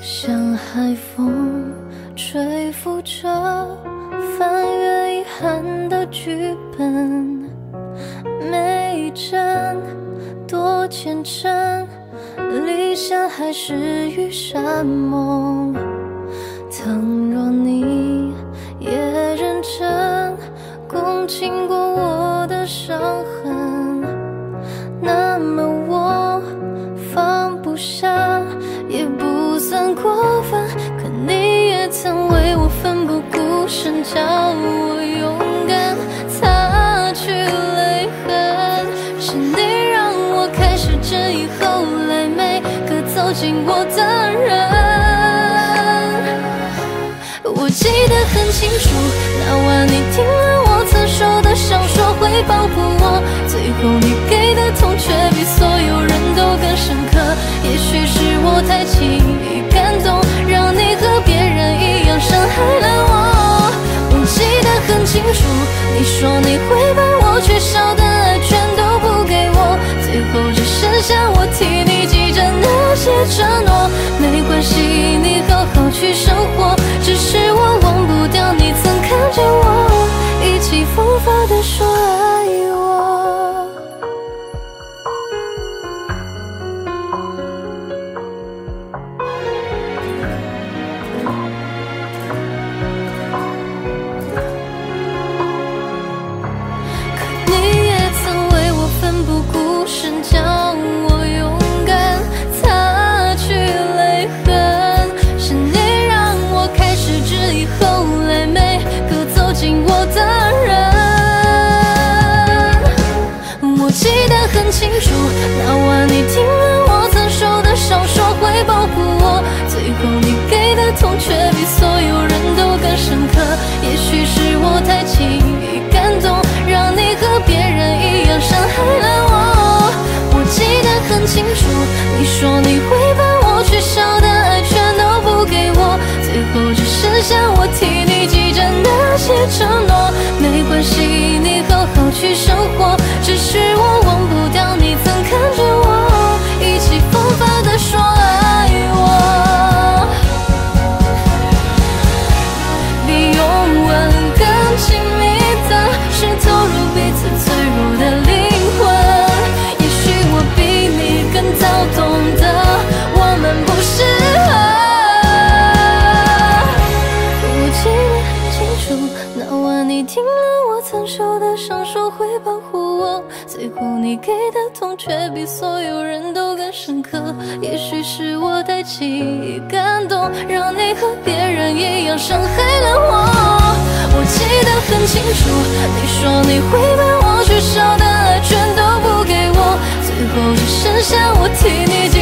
像海风吹拂着，翻阅遗憾的剧本，每一帧多虔诚，理想还是雨伞梦。倘若你也认真共情过我的伤痕，那么我放不下也不算过分。可你也曾为我奋不顾身，叫个走进我的人。我记得很清楚，那晚你听了我曾说的想，说会保护我。最后你给的痛却比所有人都更深刻。也许是我太轻承诺。没关系，清楚，那晚你听了我曾受的伤，说会保护我。最后你给的痛却比所有人都更深刻。也许是我太轻易感动，让你和别人一样伤害了我。我记得很清楚，你说你会把我缺少的爱全都补给我，最后只剩下我替你记着那些承诺。没关系，我曾受的伤，说会保护我。最后你给的痛却比所有人都更深刻。也许是我太轻易感动，让你和别人一样伤害了我。我记得很清楚，你说你会把我缺少的爱全都补给我，最后只剩下我替你。